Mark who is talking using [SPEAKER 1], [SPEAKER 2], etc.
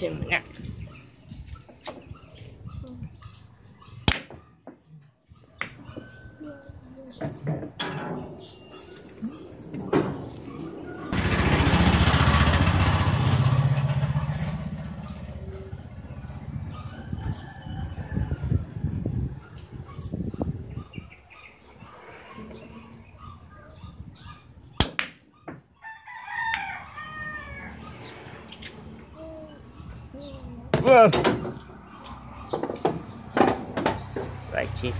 [SPEAKER 1] first. Thank you. Vâng. Right, chief.